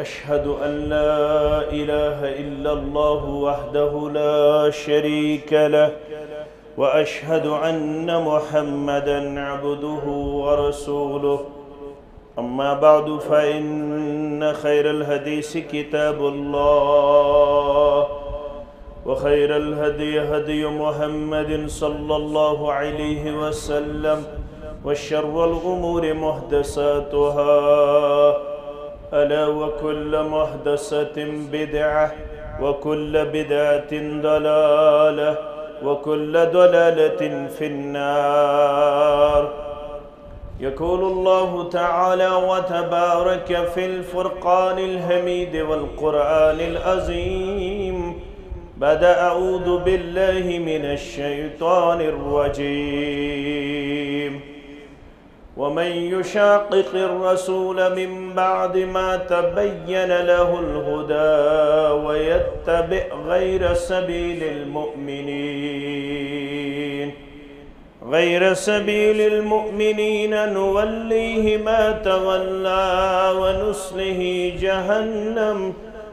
أشهد أن لا إله إلا الله وحده لا شريك له وأشهد أن محمدا عبده ورسوله. أما بعد فإن خير الحديث كتاب الله وخير الهدي هدي محمد صلى الله عليه وسلم وشر الأمور محدثاتها. ألا وكل محدثة بدعة وكل بدعة ضلالة وكل ضلالة في النار. يقول الله تعالى وتبارك في الفرقان الحميد والقرآن العظيم. بعد أعوذ بالله من الشيطان الرجيم. ومن يشاقق الرسول من بعد ما تبين له الهدى ويتبع غير سبيل المؤمنين غير سبيل المؤمنين نوليه ما تولى ونصله جهنم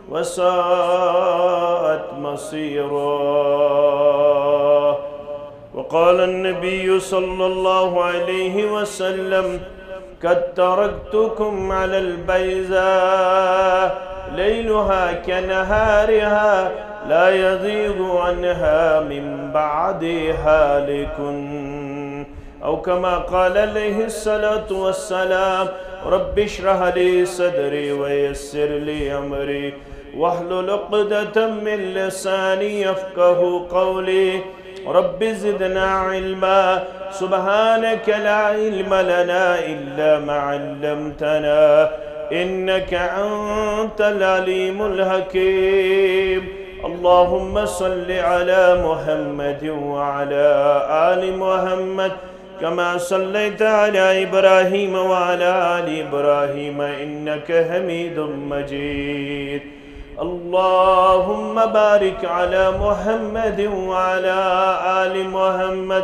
وساءت مصيرا وقال النبي صلى الله عليه وسلم قد تركتكم على البيزاء ليلها كنهارها لا يزيغ عنها من بعد هالك أو كما قال عليه الصلاة والسلام رب اشرح لي صدري ويسر لي أمري واحلل عقدة من لساني يفقه قولي رب زدنا علما. سبحانك لا علم لنا إلا ما علمتنا. إنك أنت العليم الحكيم. اللهم صل على محمد وعلى آل محمد. كما صليت على إبراهيم وعلى آل إبراهيم إنك حميد مجيد. اللهم بارك على محمد وعلى آل محمد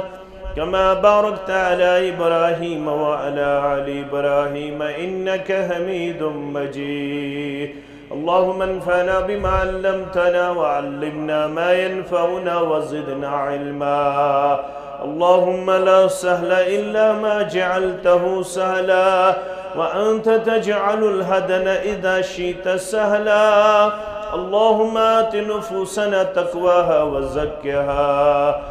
كما باركت على إبراهيم وعلى آل إبراهيم إنك حميد مجيد. اللهم انفعنا بما علمتنا وعلمنا ما ينفعنا وزدنا علما. اللهم لا سهل إلا ما جعلته سهلا. وأنت تجعل الهدن إذا شئت سهلا. اللهم آت نفوسنا تقواها وزكها.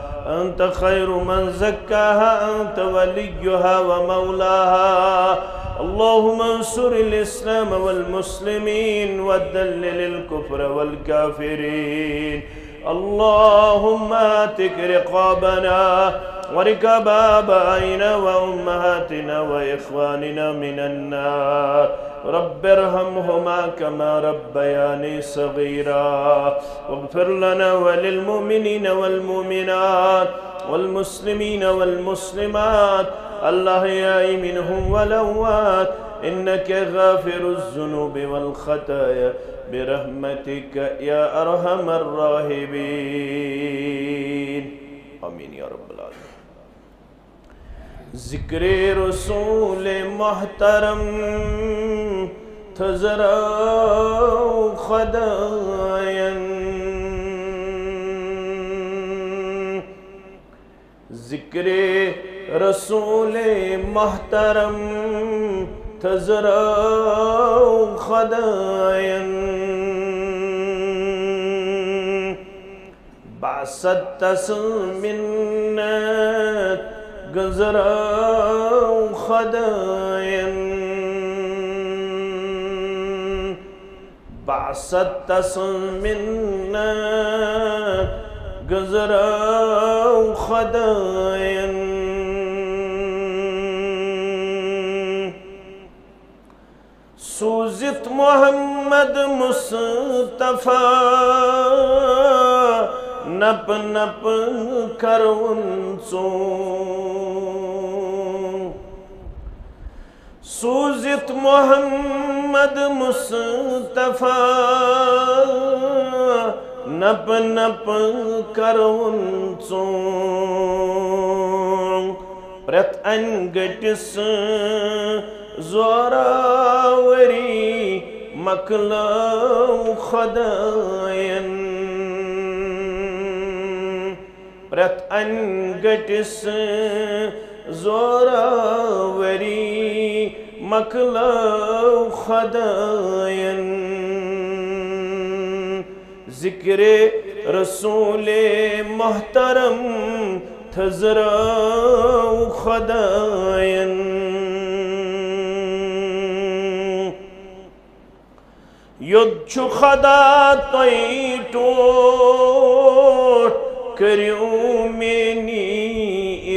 أنت خير من زكاها أنت وليها ومولاها. اللهم انصر الإسلام والمسلمين ودلل الكفر والكافرين. اللهم آتك رقابنا. وركاب آبائنا وأمهاتنا وإخواننا من النار. رب ارحمهما كما ربياني صغيرا. واغفر لنا وللمؤمنين والمؤمنات والمسلمين والمسلمات. الأحياء منهم والأموات إنك غافر الذنوب والخطايا. برحمتك يا أرحم الراحمين. آمين يا رب العالمين. ذکر رسول محترم تزرا خداین۔ ذکر رسول محترم تزرا خداین۔ بعثت تسمنت قزرا وخداين بعثت تصمنا قزرا وخداين سوزت محمد مصطفى نب نب كرون سو. سوزت محمد مصطفیٰ، نپ نپ کرون سو پرت انگٹس زوراوری مکلو خدائن پرت انگٹس زوراوری مکلو خدائن ذکر رسول محترم تھزرو خدائن ید چھو خدا توئی ٹوٹ کریو مینی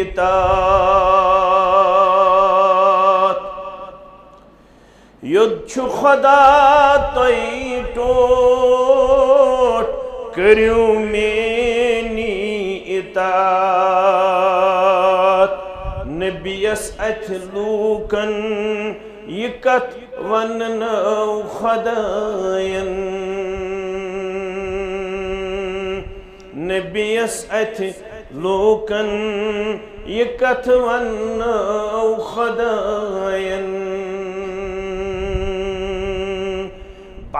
اطاعت چھو خدا تائی ٹوٹ کریو مینی اِطاعت نبیَس اَتھِ لوٗکَن یکت کَتھ وَننٲو خۄدایَن نبیَس اَتھِ لوٗکَن یکت کَتھ وَننٲو خۄدایَن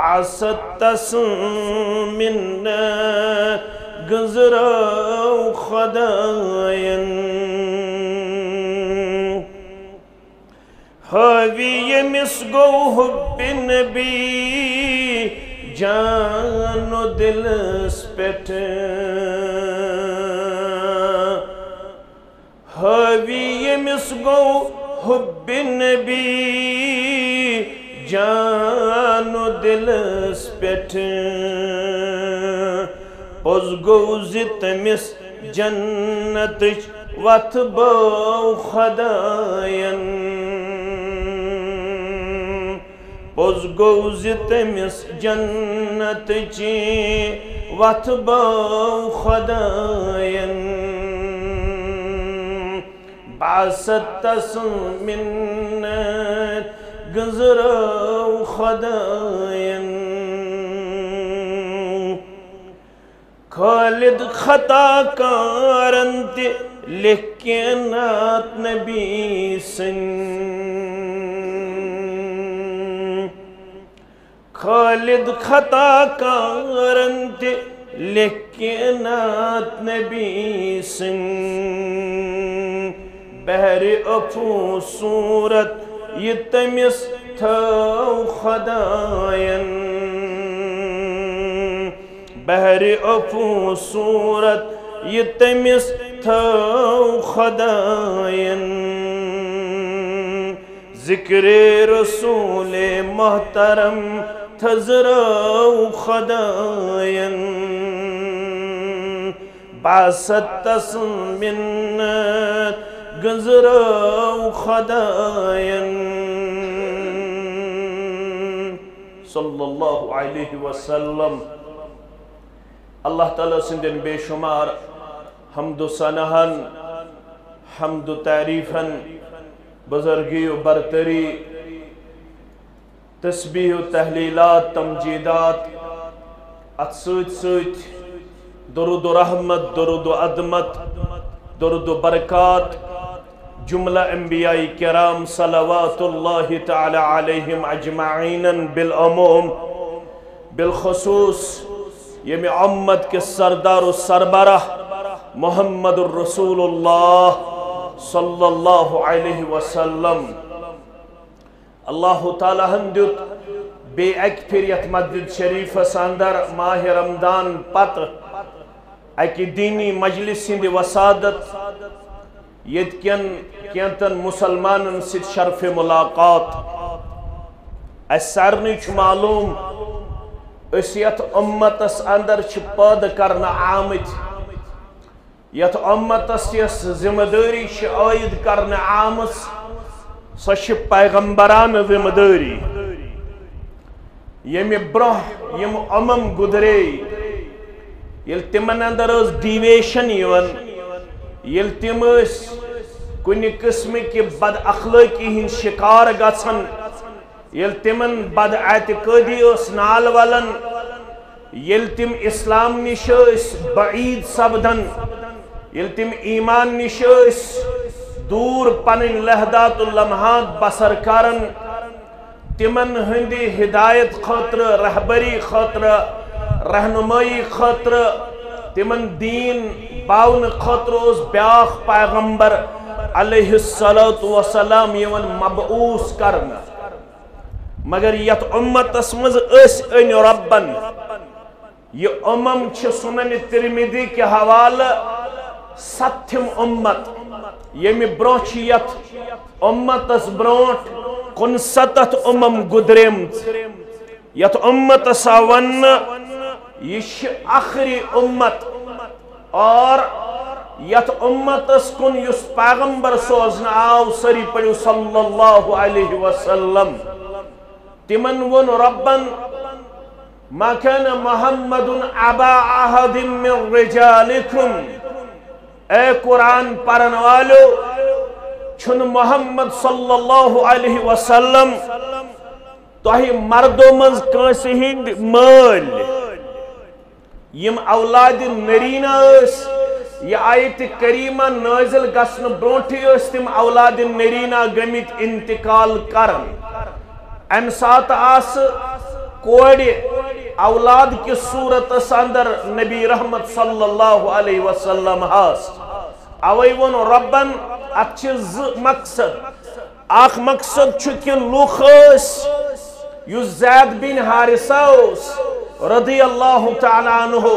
باست تس من گزرو خدائن حاوی یمس گو حب نبی جان و دل سپٹ حاوی یمس گو حب نبی جان و دل سپٹ پوز گو زتمس جنت وات بو خدائن پوز گو زتمس جنت چی وات بو خدائن باست تس منت گزرو خدائن خالد خطا کارنت لکینات نبی سن۔ خالد خطا کارنت لکینات نبی سن۔ بہر افو صورت يتمس تو خداين خۄدایَن أفو اپوٗ صوٗرت یہِ تٔمِس تھٲو رسوٗل محترم تھٔزرٲو خداين بعثت تصمنات گزرو خدائن صلی اللہ علیہ وسلم۔ اللہ تعالیٰ سندن بے شمار، حمد و سنہن حمد و تعریفن بزرگی و برتری، تسبیح و تحلیلات، تمجیدات ات سوچ سوچ درود و رحمت، درود و عدمت درود و برکات جملہ انبیاء کرام صلوات اللہ تعالی علیہم اجمعین بالعموم، بالخصوص یمی امت کے سردار و سربرہ محمد الرسول اللہ صلی اللہ علیہ وسلم۔ اللہ تعالی ہم دیت بے ایک پھر یت مسجد شریف ساندر ماہ رمضان پتر، ایک دینی مجلس سند وسادت کینتن مسلمانن ست شرف ملاقات. اس سارنی چھ معلوم اس یت امتس اندر چھ پاد کرنا آمد یت امتس یس ذمہ داری چھ عائد کرنا آمس سو چھ پیغمبران ذمہ داری یم برہ، یم امم گدرے. یل تمن اندر اس ڈیویشن یون. یل تم اس کنی قسم کی بد اخلاقی ہن شکار گژھن۔ یل تمن بد اعتقادی اس نال ولن۔ یل تم اسلام نش بعید سبدن۔ یل تم ایمان نش دور پنن لہدات اللمحات بسر کرن۔ تمن ہندی ہدایت خطر رہبری خطر رہنمائی خطر تمن دین باون خطر اس بیاخ پیغمبر علیہ السلام یون مبعوث کرنا مگر یت امت اسمز اس ان ربن. یہ امم چھ سنن ترمیدی کے حوالہ ستھم امت. یمی بروچ یت امت اس بروٹ کن ستت امم گدریمت. یت امت ساون یہ آخری امت اور یت امت اس کن یس پیغمبر سوزن آو سری پڑیو صلی اللہ علیہ وسلم. تمن ون ربن ما كان محمد ابا احد من رجالكم اے قرآن پرن والو چھن محمد صلی اللہ علیہ وسلم، تہی مردو منز کانسی ہند مال. یم اولاد نرینہ اس، یہ آیت کریمہ نازل گسن برونٹی اس، تم اولاد نرینہ گمت انتقال کرن۔ ام سات آس، کوڑی اولاد کی صورت اندر نبی رحمت صلی اللہ علیہ وسلم ہاس۔ اوئی ون ربن، اچھ مقصد۔ اخ مقصد چھ لوخ اس۔ یو زید بن حارثہ اس۔ رضی اللہ تعالی عنہ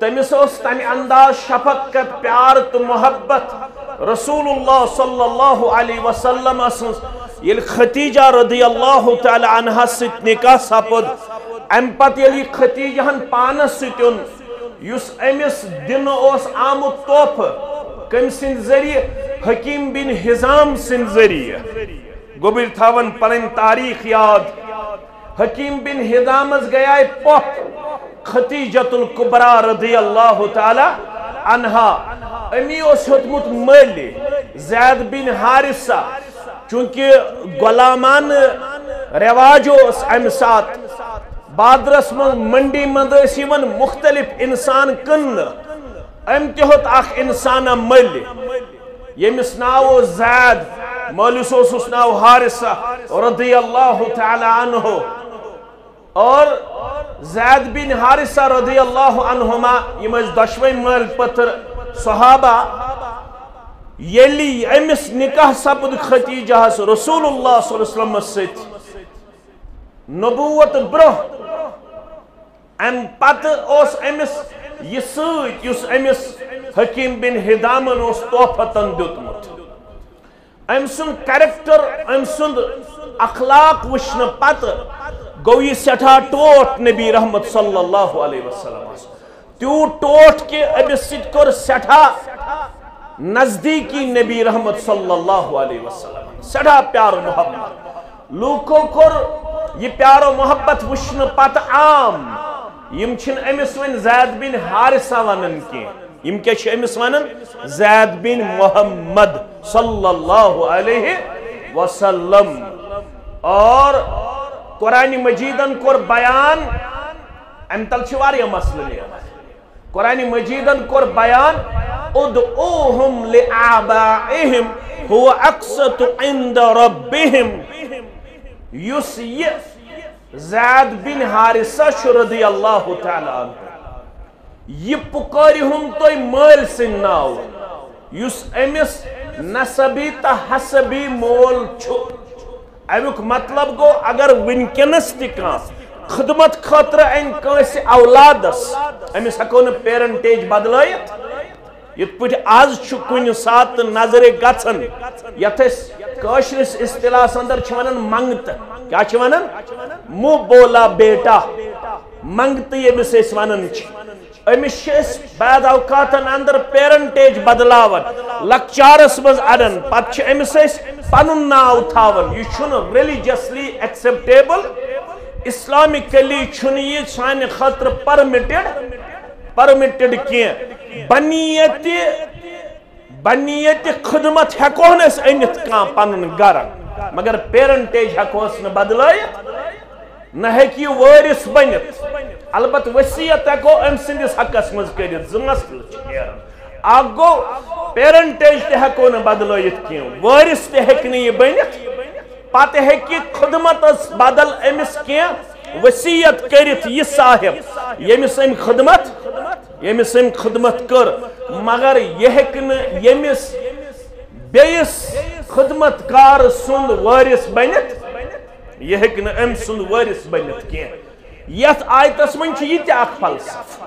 تمس اس تمہ انداز شفقت پیار تو محبت رسول اللہ صلی اللہ علیہ وسلم یل خطیجہ رضی اللہ تعالی عنہ ست نکاح سپد ام پت یلی خطیجہن پانس ستن یس امس دن اوس آمت توف کم سن ذریعہ حکیم بن حزام سن ذریعہ گوبر تھاون پنن تاریخ یاد حکیم بن حزامس گیا پوپ خطیجت القبرہ رضی اللہ تعالی عنہ امی اس حتمت ملی زید بن حارثہ، چونکہ غلامان رواج اس ام سات۔ بادرس من منڈی مندرسی من مختلف انسان کن۔ ام تہت اخ انسان مل۔ یمس ناو زید مولس اس ناو حارثہ رضی اللہ تعالی عنہ۔ اور زید بن حارثہ رضی اللہ عنہما یم اس دشوی مل پتر صحابہ، یلی امس نکاح سپد خطیجہ رسول اللہ صلی اللہ علیہ وسلم ست نبوت برہ ام پت اس امس یہ سوت یس امس حکیم بن ہدامن اس توفتن دیتمت ام سن کریکٹر ام سن اخلاق وشن پت گو یہ سٹھا ٹوٹ نبی رحمت صلی اللہ علیہ وسلم تیو ٹوٹ کے امس ست کر سٹھا نزدیکی نبی رحمت صلی اللہ علیہ وسلم۔ سڑا پیار و محبت۔ لوکو کر یہ پیار و محبت وشن پت عام۔ یم چھن امس ون زید بن حارثہ ونن کی یم کیا چھ امس ونن؟ زید بن محمد صلی اللہ علیہ وسلم۔ اور قرآن مجیدن کور بیان، ام تل چھواری مسئلہ لیا۔ قرآن مجیدن کور بیان ادعوهم لآبائهم هو اقصت عند ربهم يسيء زید بن حارثہ رضی اللہ تعالی عنہ۔ یہ پکاری ہم تو مال سن ناو۔ یس امس نسبی تا حسبی مول چھو۔ امیک مطلب گو اگر ونکنس تکان خدمت خطر این کنسی اولادس امس ہکو نا پیرنٹیج بدلائیت یت پٹ آز کن سات نظر گھن یت اصطلاح اندر ونان منگت، کیا ونان مو بولا بیٹا، منگت یمس ونان امس بعد اوقات اندر پیرنٹیج بدلاون لکچارس مز اڑان پتہ امس پن ناو تھاون یہ ریلیجسلی ایکسپٹیبل اسلامکلی یہ سانہ خطر پرمٹڈ پرمٹڈ کی بنیت بنیت خدمت ہیکو نس انت کان پنن گر مگر پیرنٹیج ہیکوس نہ بدلائت نہ ہیکی وارث بنت البت وصیت ہیکو ام سندس حقس مز کرت ز مسل چھیرن اگ گو پیرنٹیج تہ ہیکو نہ بدلائت کی وارث تہ ہیک نہ یہ بنت پتہ ہیکہ خدمت اس بدل امس کی وسیعت کرت یہ صاحب یمس ام خدمت یمس ام خدمت کر مگر یہ ہیکن یمس بیس خدمت کار سند وارث بنت یہ ہیکن ام سند وارث بنت کی یت آیتس من چھ یہ تہ اخ فلسفہ۔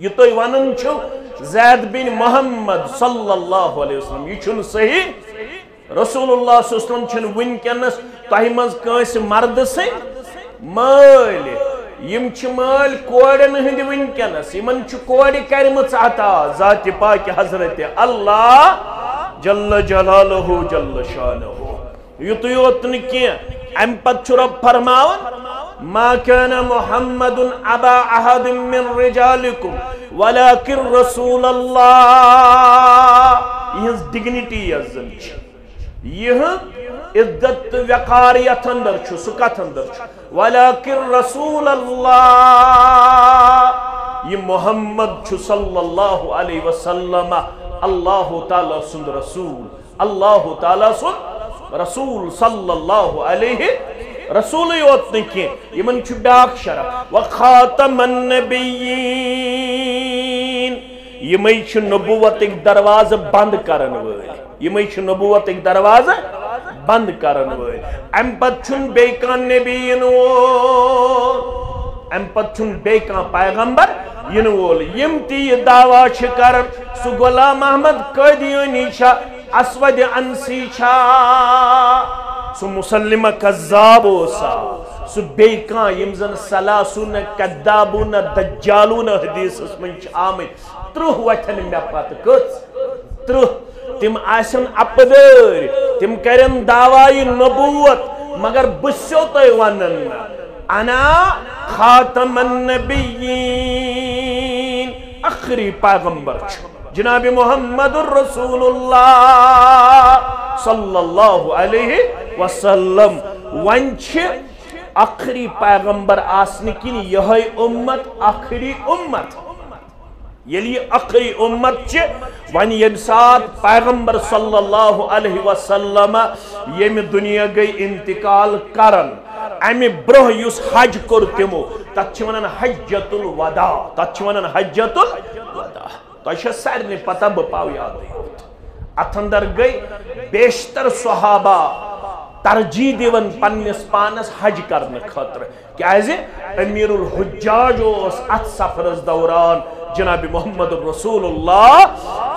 یہ تھی ونان زید بن محمد صلی اللہ علیہ وسلم، یہ چھن صحیح۔ رسول اللہ صلی اللہ علیہ وسلم چھن ون ونکنس تہ مز کنس مرد سے مال یم چھ مال کوڑن ہند ون ونکنس یمن چھ کوڑ کرمت عطا، ذات پاک حضرت اللہ جل جلالہ جل شانہ۔ یتھ یوت نکی ام پت چھ فرماون ما كان محمد أبا أحد من رجالكم ولكن رسول الله يهز dignity يزن یہ عزت وقار یت اندر چھو سکت اندر چھو ولیکن رسول اللہ یہ محمد چھو صلی اللہ علیہ وسلم اللہ تعالی سند رسول اللہ تعالی سند رسول صلی اللہ علیہ وسلم رسول یوت نکی یمن چھ بیاک شرف وخاتم النبیین. یمی چھ نبوت ایک دروازہ بند کرن وی یمی چھ نبوت ایک دروازہ بند کرن وی ام پت چھن بیکان نبیین وول. ام پت چھن بیکان پیغمبر ین وول. یم تی یہ دعویٰ چھ کرن سو غلام محمد قیدیونی چھا اسود انسی چھا، سو مسلمہ کذاب سا، سو بیکان یمزن سلاسون کدابون دجالون حدیث اس منچ آمد تروح وچھن میں پات کچھ تروح تم آسن اپدر، تم کرن دعوائی نبوت، مگر بسیو تو ونن۔ انا خاتم النبیین، اخری پیغمبر چھو۔ جناب محمد الرسول اللہ صلی اللہ علیہ وسلم ونچ اخری پیغمبر آسن کن یہ امت، اخری امت۔ یلی اخری امت چھ، ون یم سات پیغمبر صلی اللہ علیہ وسلم یم دنیا گئی انتقال کرن۔ امی برہ یس حج کر تمو تت ونن حجت الوداع تت ونن حجت الوداع۔ تو سارے پتہ بہ پاو یاد ات اندر گئی، بیشتر صحابہ ترجیح دیون پنس پانس حج کرنے خاطر کیازِ امیر الحجاج اس ات سفرس دوران جناب محمد رسول اللہ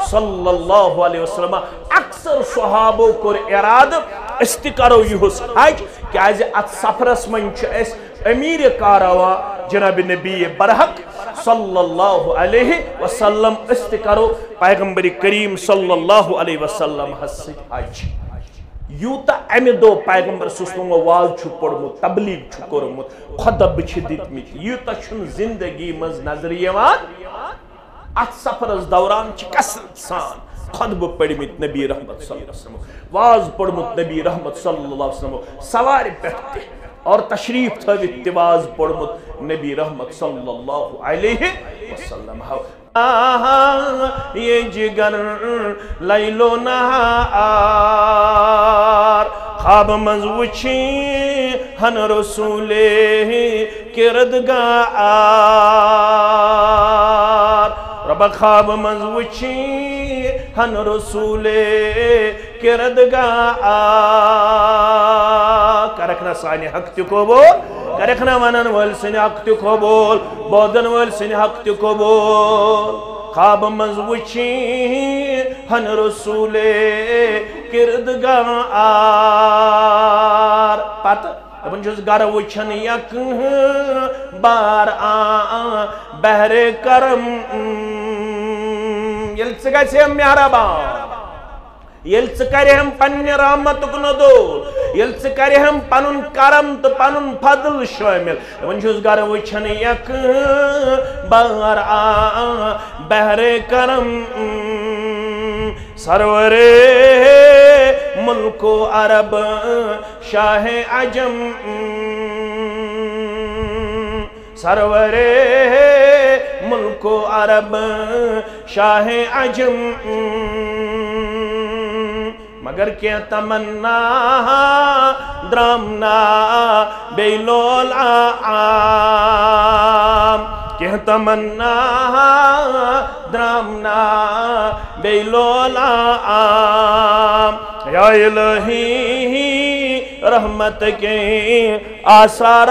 صلی اللہ علیہ وسلم اکثر صحابو کور اراد استی کرو یہس حج کیازِ ات سفرس من اس امیر کاروا جناب نبی برحق صلی اللہ علیہ وسلم استکارو پیغمبر کریم صلی اللہ علیہ وسلم حس حج یوتا امی دو پیغمبر سسلم واز چھو پڑمت تبلیغ چھو کرمت خطب چھ دیتمت یوتا چھن زندگی مز نظر یوان ات سفرس دوران چھ کسرت سان خطب پڑمت نبی رحمت صلی اللہ علیہ وسلم. واز پڑمت نبی رحمت صلی اللہ علیہ وسلم. سوار پہتے اور تشریف تھا، اتواز پڑمت نبی رحمت صلی اللہ علیہ وسلم۔ ہاں۔ یہ جگر لیلو نہار، خواب مزوچی، ہن رسول کردگار رب خواب مزوچی، ہن رسول کردگار کرکھنا سانی حق تیو قبول کرکھنا ونن ول سنی حق تیو قبول بودن ول سنی حق تیو قبول خواب منز وچی ہن رسول کردگاہ آر پتہ دپن چھس گر وچھن یک، بار آ، بہر کرم۔ یل ژٕ گژھِ مہربان یل ثم پنہ رحمتک ندول یل ثم پن کرم تو پن فضل شامل ونس گر وچھن یک بار آ بہر کرم سرور ملک و عرب شاہ عجم سرور ملک و عرب شاہ عجم۔ مگر کیا تمنا درامنا بیلول عام۔ کیا تمنا درامنا بیلول عام۔ یا الہی رحمت کے آثار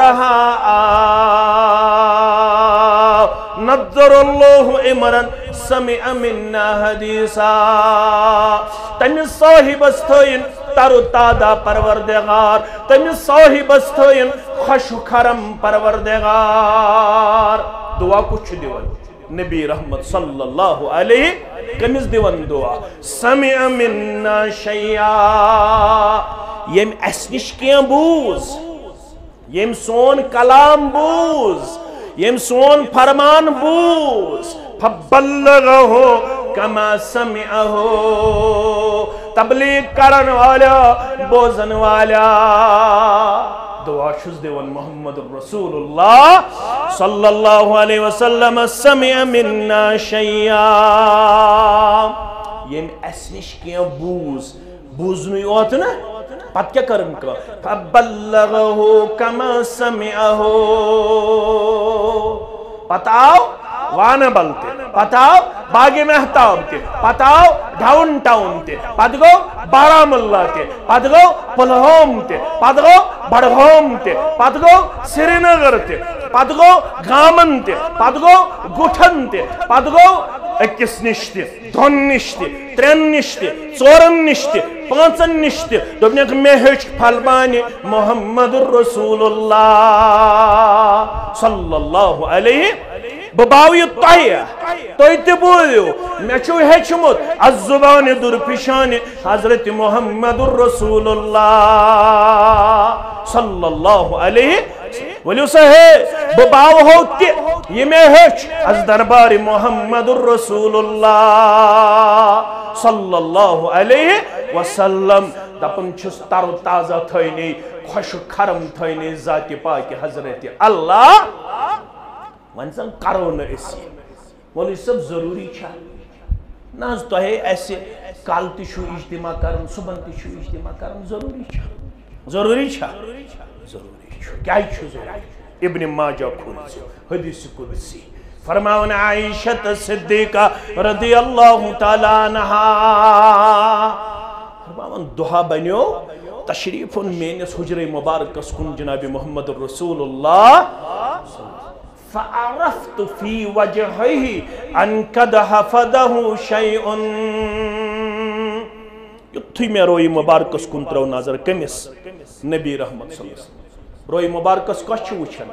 نظر اللہ عمرن سمع منا حدیثا. تم صاحب استوین تر تادا پروردگار تم صاحب استوین خوش خرم پروردگار. دعا کچھ دیون؟ نبی رحمت صلی اللہ علیہ کمز دیون دعا. سمع منا شیعہ یم اس نش کیا بوز، یم سون کلام بوز. یم سون فرمان بوز فبلغہو کما سمعہو. تبلیغ کرن والا، بوزن والا. دعا شز دیون محمد رسول اللہ صلی اللہ علیہ وسلم، سمع مننا شیعہ یم اس نش کیا بوز. بوزنی اوت پت کیا کرن کا۔ فبلغہو کما سمعہو۔ آؤ؟ وانا بلتے پتاو باغی محتاب تے پتاو ڈاؤن ٹاؤن تے پت گو بارام اللہ تے پت گو پلہوم تے پت گو بڑھوم تے پت گو سری تے پت گو گامن تے پت گو گٹھن تے پت گو اکس نشتے دھن نشتے ترین نشتے ژورن نشتے پانچن نشتے دوپنک میں ہچ پھلبانی محمد رسول اللہ صلی اللہ علیہ بباو یہ تہیہ توی تی بولیو میں چھو ہیچمت از زبان در پیشان حضرت محمد رسول اللہ صلی اللہ علیہ ولیو سہے بباو ہوتی یہ میں ہیچ از دربار محمد رسول اللہ صلی اللہ علیہ وسلم دپن چھس تر تازہ تھینی خوش خرم تھینی ذات پاک حضرت اللہ ون زن کرو نا اسی مولوی صاحب ضروری چھا۔ نا حظ تۄہے اَسہِ کل تہِ چھُ اجتماع کرُن صبحن تہِ چھُ اجتماع کرُن ضروری چھا۔ ضروری چھا؟ ضروری چھُ کیٛازِ چھُ ضروری؟ ابن ماجہ کھوٗلزِ حدیث قدسی فرماون عائشت صدیقہ رضی اللہ تعالیٰ عنہا۔ فرماون دہا بنیو، تشریفن مینس حجر مبارکس کن جناب محمد رسول اللہ۔ صلی اللہ علیہ وسلم فعرفت في وجهه أن قد حفظه شيء. یتھوی میں روئی مبارکس کن ترو نظر کمس نبی رحمت صلی اللہ علیہ وسلم. روئی مبارکس کس چھ وچھن؟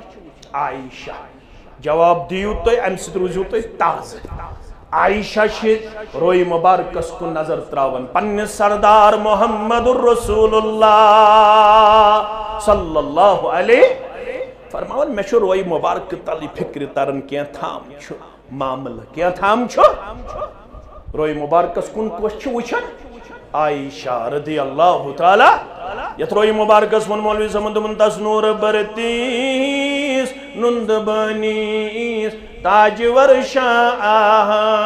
عائشہ. جواب دیو تو ام ست روزیو تو تاز. عائشہ چھ روئی مبارکس کن نظر تراون. پن سردار محمد الرسول اللہ صلی اللہ علیہ فرماون، میں چھو روئی مبارک تلی فکر ترن کیا تھام چھو، معاملہ کیا تھام چھو؟ روئی مبارکس کن کوش چھو وچھن عائشہ رضی اللہ تعالی، یت روئی مبارکس من مولوی زمند منتس نور برتیس، نند بنیس، تاج ورشا آہاس،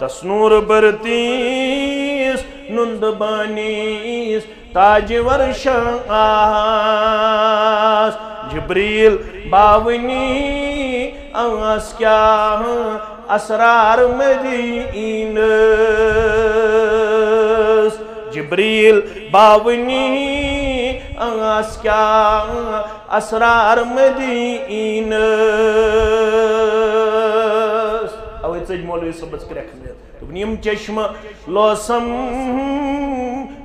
تس نور برتیس، نند بنیس تاج ورشا جبریل باونی آس، کیا اسرار مدینس جبریل باونی آس، کیا اسرار مدینس اوے چج مولوی صبح کرک میں یم چشم لوسم۔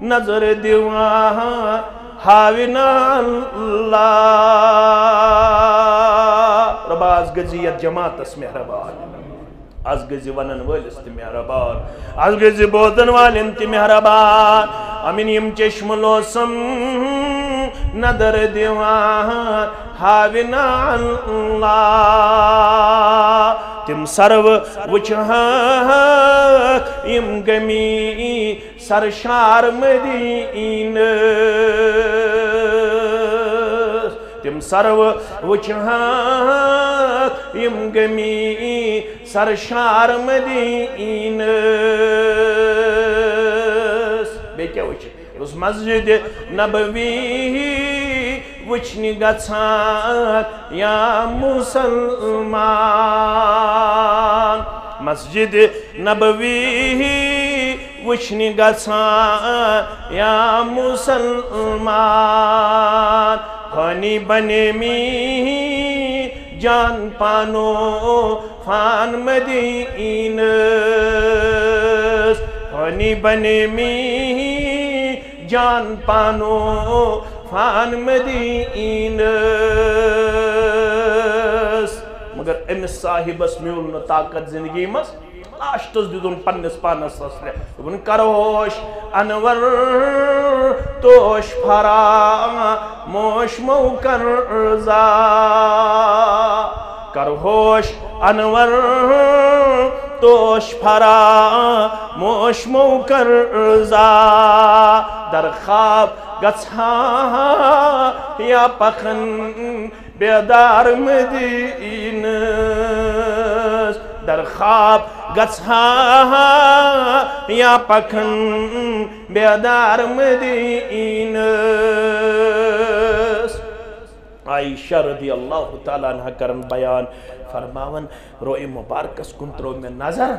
نظر دیوان ہاوینا اللہ۔ رب آز گزیت جماعت اس مہربان۔ آز گزی ونن والس تی مہربان۔ آز گزی بودن والن تی مہربان۔ امین یم چشم لوسم نظر دیوان ہاوینا اللہ۔ تم سرو وچھاک یم گمی سرشار مدین۔ تم سرو وچھاک یم گمی سرشار مدین۔ بے کیا وچھ اس مسجد نبوی وچھنی گچھان یا مسلمان مسجد نبوی وچھنی گچھان یا مسلمان فانی بنے می جان پانو فان مدینس فانی بنے می جان پانو، فان مدینس مگر امس صاحبس میول نہ طاقت زندگی مس لاسٹس دیدن پنس پانس تسلے دوپن کروش انور، توش پھرا موش مو کرزا کرہوش انور توش پھرا موش مو کرزا در خواب گچھا یا پخن بیدار مدینس در خواب گچھا یا پکھن بیدار مدینس عائشہ رضی اللہ تعالیٰ عنہ کرن بیان فرماون، روئے مبارکس کن ترو میں نظر،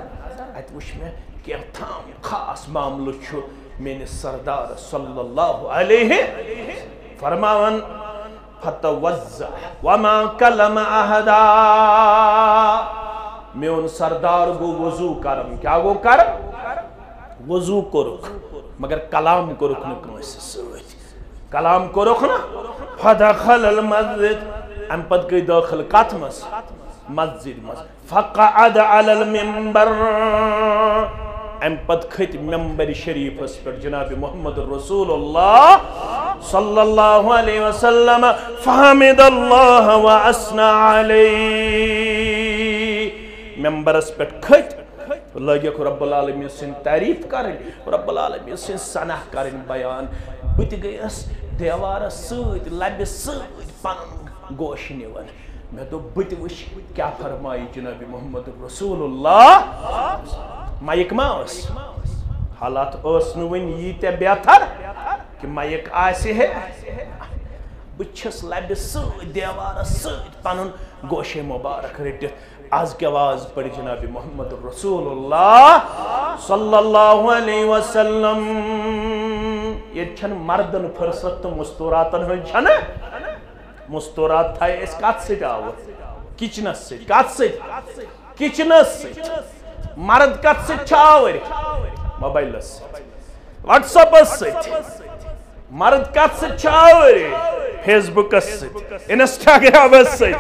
ات وش میں کیا تھام خاص معاملہ چھو میں سردار صلی اللہ علیہ فرماون فتوزع وما کلم احدا۔ میون سردار گو وضو کرم، کیا گو کرم وضو کرک مگر کلام کرک نہ کنسی سوچ، کلام کرک نا فدخل المسجد أم قد كي داخل قاتمس مسجد مس فقعد على المنبر أم قد كت منبر شريف اسبر جناب محمد رسول الله صلى الله عليه وسلم فحمد الله وأثنى عليه منبر اسبر كت لگیک رب العالمین سن تعریف کرن رب العالمین سن سنہ کرن بیان بت گئی اس دیوار سۭتۍ لبہِ سۭتۍ پنُن گوش نِوان مےٚ دوٚپ بہٕ تہِ وٕچھ کیٛاہ فرمایہِ جناب محمد رسول اللہ مایک ما ٲس حالات ٲس نہٕ وٕنہِ ییٖتیٛاہ بہتر کہِ مایک آسہِ ہے بہٕ چھُس لبہِ سۭتۍ دیوارس سۭتۍ پنُن گوشے مبارک رٔٹِتھ آز کی آواز پڑھی جناب محمد رسول اللہ صلی اللہ علیہ وسلم۔ یہ چھن مردن فرصت تو مستوراتن ہن چھن۔ مستورات تھا اس کات سے آو کچنس سے، کات سے۔ کچنس سے۔ مرد کات سے چھاور موبائل سے۔ واٹس اپ سے۔ مرد کات سے چھاور فیس بک سے۔ انسٹاگرام سے۔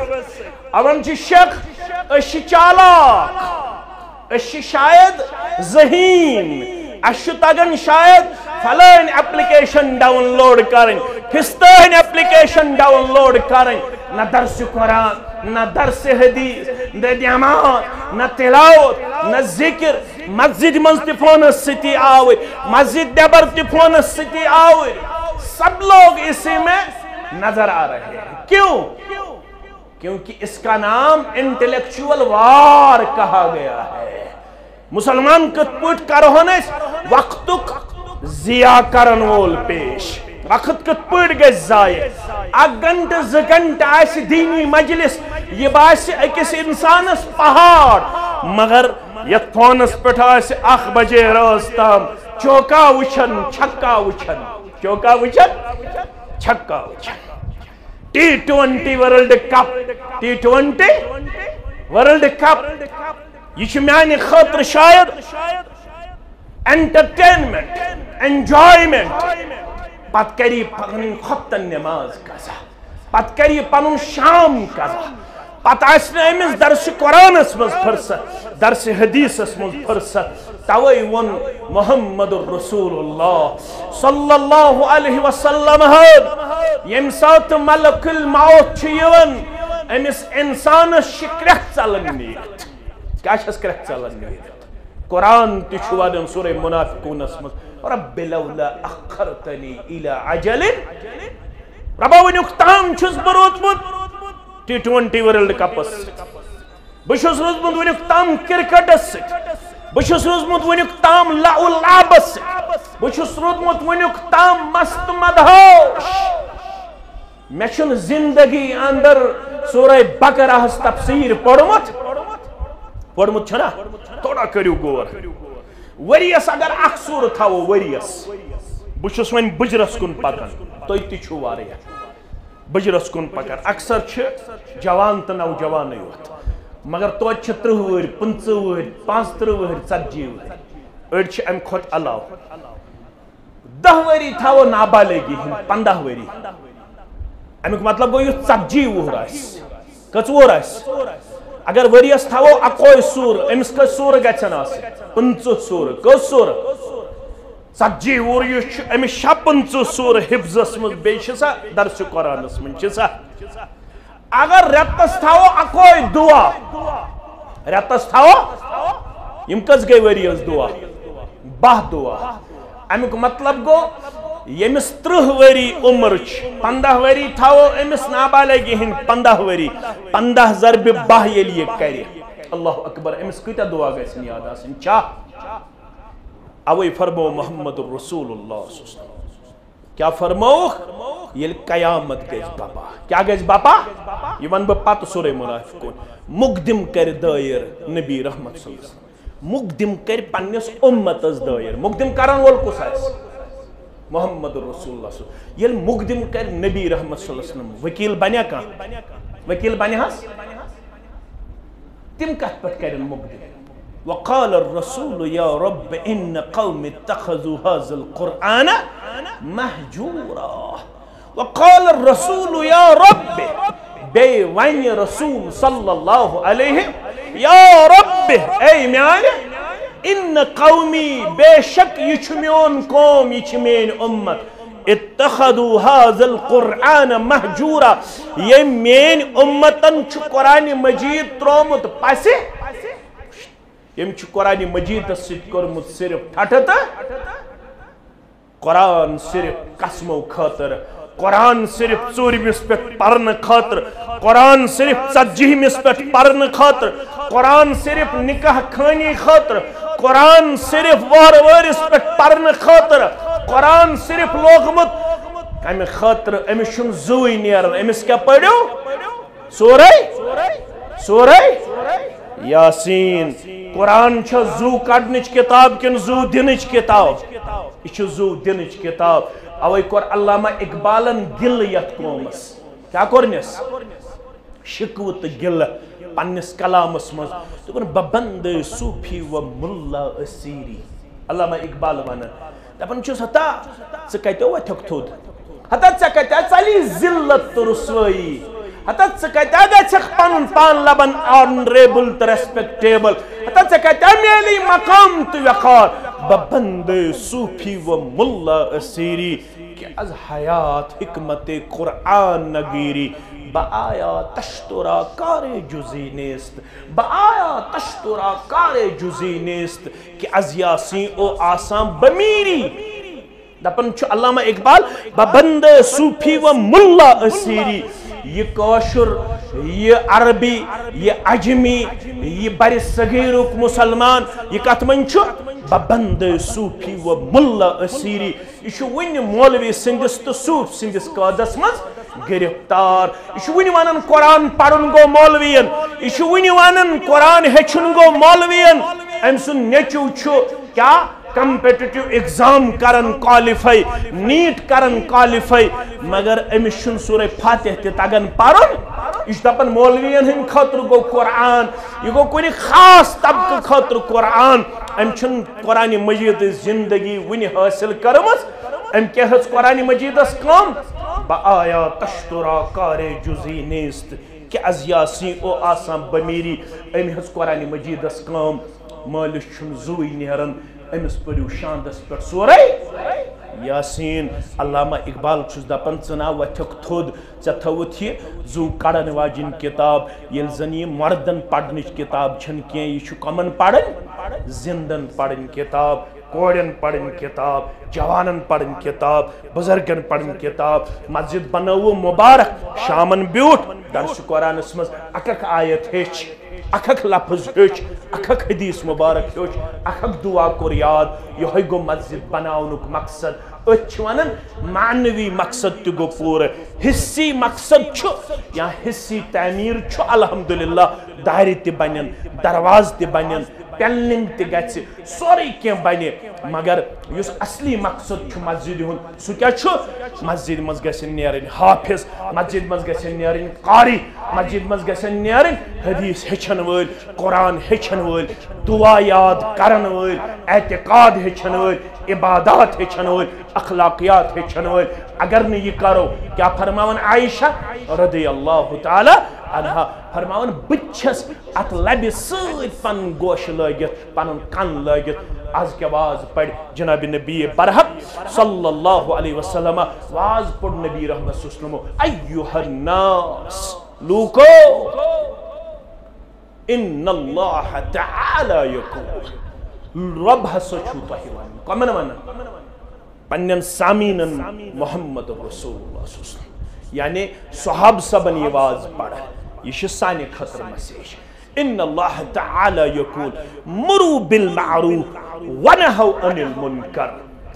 اون چھ شک اش چالاک اش شاید ذہین. اش تگن شاید فلان اپلیکیشن ڈاؤن لوڈ کریں. فستان اپلیکیشن ڈاؤن لوڈ کریں. نہ درس قرآن، نہ درس حدیث، نہ دیامات نہ تلاوت، نہ ذکر. مسجد منز تی فونس ستی آوئی مسجد دیبر تی ستی سب لوگ اسی میں نظر آ رہے ہیں. کیوں؟ کیونکہ اس کا نام انٹلیکچول وار کہا گیا ہے۔ مسلمان کت پوٹ کرہونے وقتک زیا کرن وول پیش۔ وقت کت پوٹ گئے زائے اک گنٹ ز گنٹ آس دینی مجلس، یہ باس اکس انسانس پہاڑ، مگر یت فونس پٹھ آس اخ بجے راز تام چوکا وچھن، چھکا وچھن۔ چوکا وچھن، چھکا وچھن۔ T twenty World Cup T twenty World Cup یہ میانہ خاطر شاید انٹرٹینمنٹ انجوائمنٹ پت کری پن خطن نماز قضا پت کری پن شام قضا پت آس امس درس قرآنس مز فرصت درس حدیثس مز فرصت توئی ون محمد الرسول اللہ صلی اللہ علیہ وسلم یم سات ملک الموت چھیون امس انسان شکرک چلن نیت کیا چھس کرک چلن نیت قرآن تشو ودن سورہ منافقون اسمس رب لولا اخرتنی الى عجل ربا ونیک تام چھس بروتمت ٹی ٹوینٹی ورلڈ کپس بشس روزمت ونیک تام کرکٹس بشس روزمت ونیک تام لاؤ لابس بچھس رودمت ونیک تام مست مدہوش میں زندگی اندر سورہ بقرہ ہس تفسیر پڑھمت پڑھمت چھنا تھوڑا کریو گور وریس اگر اخ سور تھاو وریس بچھس ون بجرس کن پکن تو تی چھو واریا بجرس کن پکن اکثر چھ جوان تو نوجوان یوت. مگر تو چھ ترہ ور پنچہ ور پانچ ترہ ور ژتجی ور اڑ ام کھوت علاو دہ وری تھاو نابالغی ہند پندہ وری امیک مطلب گو یہ ژتجی وہر آس کچ وہر آس اگر وریس تھاو اکوئی سور، امس کس سور گچھن آس پنچہ سور کس سور؟ ژتجی وُہُر یُس چھُ أمِس چھا پٕنٛژٕ سوٗر حِفظس منٛز بیٚیہِ چھِ سا درسِ قرآنس منٛز چھِ سا اگر رٮ۪تس تھاوو اکوے دُعا رٮ۪تس تھاوو یِم کٔژ گٔے ؤرِیس دُعا؟ باہ دُعا۔ امیُک مطلب گوٚو ییٚمِس تٕرٛہ ؤری عُمر چھِ پنٛداہ ؤری تھاوو أمِس نابالغی ہٕنٛدۍ پنٛداہ ؤری پنٛداہ ضربہِ باہ ییٚلہِ یہِ کرِ اللہ اکبر أمِس کۭتیاہ دُعا گژھن یاد آسٕنۍ چاہ اوے فرمو محمد رسول اللہ صلی اللہ علیہ وسلم۔ کیا فرمو یہ قیامت گز بابا۔ کیا گز بابا؟ یہ ون بہ پتہ سورہ منافقون۔ مقدم کر دائر نبی رحمت صلی اللہ علیہ وسلم۔ مقدم کر پنس امتس دائر۔ مقدم کرن وول کس آس محمد رسول اللہ صلی اللہ علیہ وسلم۔ یل مقدم کر نبی رحمت صلی اللہ علیہ وسلم۔ وکیل بنیا کان وکیل بنیا ہس تم کت پت کرن مقدم؟ وقال الرسول يا رب إن قوم اتخذوا هذا القرآن مهجورا. وقال الرسول يا رب بي وين رسول صلى الله عليه يا رب أي معنى إن قومي بشك يشميون قوم يشمين أمة. اتخذوا هذا القرآن مهجورا. يمين أمة قرآن مجيد ترومت پسي یم چھ قرآن مجید ست کورمت صرف ٹھٹھ قرآن صرف قسمو خاطر قرآن صرف ژوٗرمِس پٮ۪ٹھ پرنہٕ خٲطرٕ قرآن صرف ژتجِہمِس پٮ۪ٹھ پرنہٕ خٲطرٕ قرآن صرف نکاح خٲنی خٲطرٕ قرآن صرف وار وٲرِس پٮ۪ٹھ پرنہٕ خٲطرٕ قرآن صرف لوگمُت امہِ خٲطرٕ أمِس چھُنہٕ زُوٕے نیران أمِس کیٛاہ پٔرِو سورے سورے یاسین، قرآن چھا زو کڑنچ کتاب کن زو دنچ کتاب؟ یہ زو دنچ کتاب۔ اوے کور علامہ اقبالن گل یت قومس۔ کیا کرنس شکوت گل پنس کلامس مز۔ دپن ببند صوفی و ملا اسیری۔ علامہ اقبال ون دپن چھس ہتا؟ ژ کتو وتھک تھود۔ ہتا ژ کتہ ژلی ذلت رسوائی۔ ہتا ژ کتہ گژھک پن پان لبن آنریبل تو ریسپیکٹیبل ہتا ژ کتہ میلی مقام تو وقار ببند صوفی و ملا اسیری کہ از حیات حکمت قرآن نگیری با آیا تشترا کار جزی نیست با آیا تشترا کار جزی نیست کہ از یاسین او آسان بمیری دپن چھو علامہ اقبال ببند صوفی و ملا اسیری یہ کوشر یہ عربی، یہ عجمی یہ بر صغیرک مسلمان، یہ کت من چھو ببند صوفی و ملا اسیری. یہ چھو ون مولوی سندس تو صوف سندس قادس مز؟ گرفتار. یہ ون قرآن پڑھن گو مولوین یہ ون قرآن ہچن گو مولوین ام سن نیچو چھو کیا؟ کمپیٹیٹیو ایگزام کرن کوالیفائی نیٹ کرن کوالیفائی مگر امس چھن سورہ فاتح تہ تگن پرن۔ یہ دپن مولوین ہند خاطر گو قرآن، یہ گو کن خاص طبقہ خاطر قرآن۔ ام چھن قرآن مجید زندگی ون حاصل کرمز ام کیا ہز قرآن مجیدس کام با آیا تشترا کار جزی نیست، کہ از یاسی او آسان بمیری۔ ام ہز قرآن مجیدس کام مالش چھن زوی نیرن امس پڑھو شاندس پہ سورے یاسین علامہ اقبال چھس دپان ژنا وتھک تھود ژے تھوت یہ زو کڑن واجن کتاب یل زن یہ مردن پڑھنچ کتاب، چھن کی یہ کمن پڑھن زندن پڑھن کتاب، کوڑن پڑھن کتاب، جوانن پڑھن کتاب، بزرگن پڑھن کتاب، مسجد بنو مبارک، شامن بیوٹ، درس قرآن مز اک اک آیت ہیچ۔ اکھ اکھ لفظ ہیوچ اکھ اکھ حدیث مبارک ہیوچ اکھ اکھ دعا کور یاد یہ گو مسجد بناونک مقصد۔ أتھ ونان معنوی مقصد تہ گو پور حصی مقصد چھو، یا حصی تعمیر چھو، الحمدللہ دارِ تہ بنن درواز تہ بنن پینلنگ تہ گژھِ سورُے کینٛہہ بنہِ مگر یُس اصلی مقصد چھُ مسجد ہُنٛد سُہ کیٛاہ چھُ مسجد منٛز گژھن نیرٕنۍ حافظ مسجد منٛز گژھن نیرٕنۍ قاری مسجد منٛز گژھن نیرٕنۍ حدیث ہیٚچھن وٲلۍ قرآن ہیٚچھن وٲلۍ دعا یاد کرن وٲلۍ اعتقاد ہیٚچھن وٲلۍ عبادات ہیٚچھن وٲلۍ اخلاقیات ہیٚچھن وٲلۍ اگر نہٕ یہِ کرو کیٛاہ فرماوان عائشہ رضی اللہ تعالیٰ عنہا فرماون بچھس ات لبہِ سۭتۍ پنُن گوش لٲگِتھ، پنُن کن لٲگِتھ۔ آز کیٛاہ واز پڑِ جناب نبی برحق صلی اللہ علیہ وسلم، واز پوٚر نبی رحمت سُسلمو ایوہ الناس لوکو، ان اللہ تعالی یقول رب ہسا چھو تۄہہِ ونان کمن ونان پننٮ۪ن سامینن محمد رسول اللہ صلی اللہ علیہ وسلم۔ یعنی صحاب صبن یہ واز پڑھ۔ یہ سانہ خطر مسیج ان اللہ تعالی یقول مرو بالمعروف ونہو عن المنکر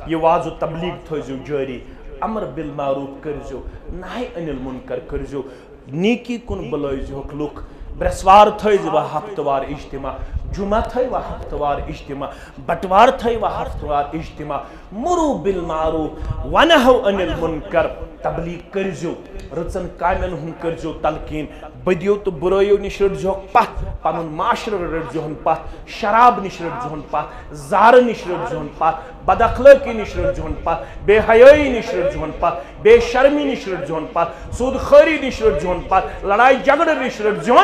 یہ واضح تبلیغ تھوزو جاری امر بالمعروف کرزو نہی عن المنکر کرزو نیکی کن بلائزو لک برسوار تھوزو ہفتوار اجتماع جمعہ تھے و ہفتوار اجتماع، بٹوار تھے و ہفتوار اجتماع۔ مرو بالمعروف ونہو ان المنکر، تبلیغ کرزو رچن کامن ہن کرزو تلقین۔ بدیو تو برائیو نش رٹزو پت پنن معاشر رٹزو پت شراب نش رٹزو پت زار نش رٹزو پت بد اخلاقی نش رٹزو پت بے حیائی نش رٹزو پت بے شرمی نش رٹزو پت سود خاری نش رٹزو پت لڑائی جھگڑ نش رٹزو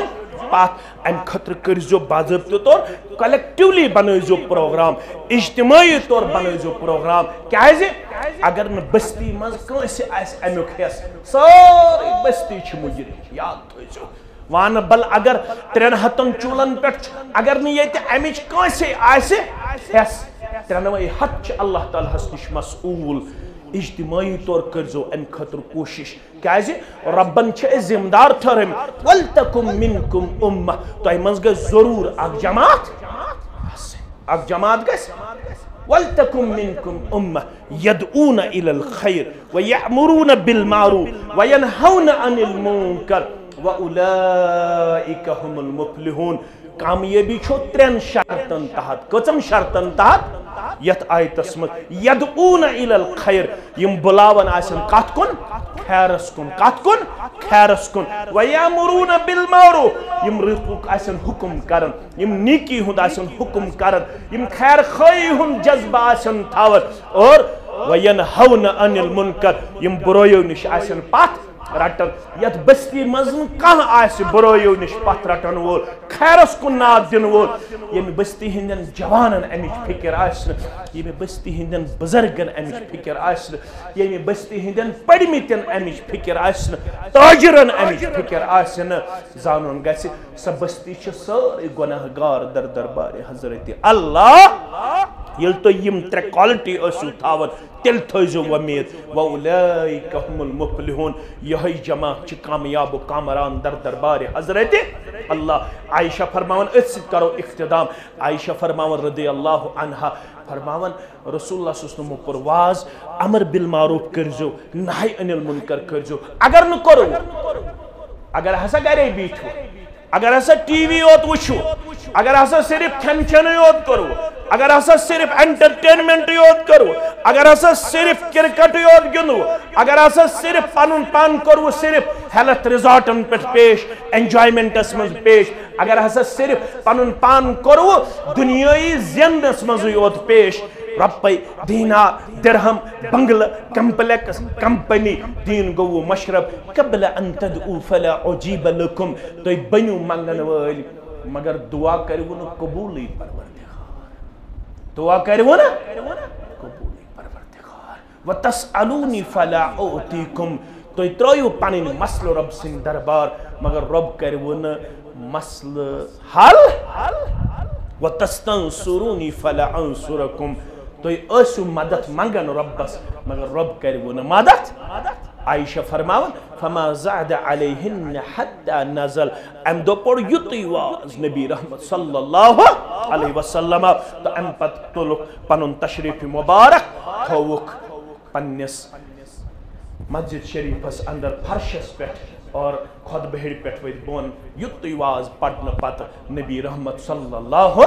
پات ام خطر کرزو باضابطہ طور کلیکٹیولی بنائزو پروگرام، اجتماعی طور بنائزو پروگرام۔ کیازِ جی؟ اگر نہ بستی مز کنسی آس امیک حص ساری بستی چھ مجرم یاد تھوزو وان بل اگر ترین ہتن چولن پٹ اگر نہ یہ امچ کنسی آس حص ترنوئی حت چھ اللہ تعالی ہس نش مسئول۔ اجتماعی طور کرزو ان خطر کوشش کیازِ ربن چھے ذمہ دار تھرم ولتکم منکم امہ تۄہہِ منٛز گژھِ ضروٗر اکھ جماعت؟ اکھ جماعت گژھِ ولتکم منکم امہ يدعون إلى الخير ويأمرون بالمعروف وينهون عن المنكر واولئك هم المفلحون. کامیابی چھو ترین شرطن تحت، کچم شرطن تحت؟ یت آیتس مت یدعون الى الخیر یم بلاون آسن کت کن؟ خیرس کن کت کن؟ خیرس کن۔ ویامرون بالمعروف، یم رفق آسن حکم کرن، یم نیکی ہند آسن حکم کرن، یم خیر خواہی ہند جذبہ آسن تھاون۔ اور وینہون عن المنکر یم برایو نش آسن پتھ رٹن۔ یت بستی مزن کان آس برایو نش پت رٹن وول؟ خیرس کن ناد دن وول؟ یم بستی ہندن جوانن امچ فکر آسن۔ یم بستی ہندن بزرگن امچ فکر آسن۔ یم بستی ہندن پڑمتن امچ فکر آسن۔ تاجرن امچ فکر آسن۔ زانون گژھِ سۄ بستی چھِ سٲرٕے گۄناہ گار در دربار حضرت اللہ۔ یل تو یم ترے کوالٹی ٲسِو تھاوان تیل تھٲیزو ومید وَأُولَئِكَ هُمُ الْمُفْلِحُونَ۔ یہی جمع چھ کامیاب و کامران در دربار حضرت اللہ۔ عائشہ فرماون اس سے کرو اختدام عائشہ فرماون رضی اللہ عنہ فرماون، رسول اللہ صلی اللہ علیہ وسلم پر واز، امر بالمعروف کرزو، نہی انل منکر کرزو۔ اگر نہ کرو اگر ہسا گرے بیٹھو اگر ہسا ٹی وی اوت وچھو، اگر ہسا صرف کھن چن یوت کرو، اگر ہسا صرف انٹرٹینمنٹ یوت کرو، اگر ہسا صرف کرکٹ یوت گندو اگر ہسا صرف پنن پان کرو، صرف ہیلتھ ریزارٹن پہ پیش انجوائمنٹس من پیش، اگر ہسا صرف پنن پان کرو، دنیای زندس من یوت پیش ربي دينار درهم بنغلة كمبلكس كمباني دين جو مشرب قبل أن تدعو فلا أجيب لكم. طيب، تي بنيو منغن والي مگر دعا کرون قبول پروردگار دعا کرون قبول پروردگار وتسألوني فلا أعطيكم. طيب، تو ترويو پانی مسل رب سن دربار مگر رب کرون مسل حل. وتستنصروني فلا أنصركم. توی أسو مدد منٛگان رۄبَس مگر رب کَرِوٕ نہٕ مدد عایشہ فرماوان فما زعد عليهن حتہ نزل. امہِ دۄہ پوٚر یُتُے واز نبی رحمت صلی اللہ علیہ وسلم. تہٕ امہِ پتہٕ تُلُکھ پنُن تشریٖف مُبارک تھووُکھ پننِس مسجد شریٖفس انٛدر پرشس پٮ۪ٹھ اور خود بہڑ پہ وید بون یت واز پڑھنے پتہ نبی رحمت صلی اللہ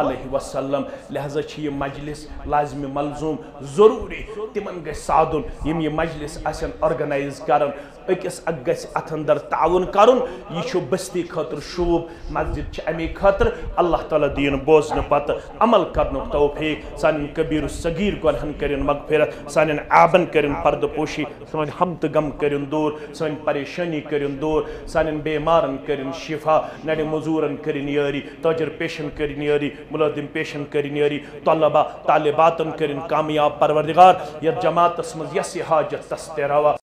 علیہ وسلم۔ لہذا یہ مجلس لازم ملزوم ضروری، تمن گھ سادن، یم یہ مجلس آسن آرگنائز کرن۔ اکس اک گھ ات اندر تعاون کرن یہ بستی خاطر شوب، مسجد امی خاطر اللہ تعالیٰ دین بوزن پتہ عمل کرن توفیق سان کبیر صغیر گنہن کرن مغفرت سان آبن کرن پرد پوشی سان ہم تو غم کرن دور سان پریشانی کرن دور سان بیمارن کرن شفا نڑ مزورن کرن یاری تاجر پیشن کرن یاری ملادم پیشن کرن یاری طلبہ طالباتن کرن کامیاب پروردگار یا جماعت اسمز یسی حاجت تستیروا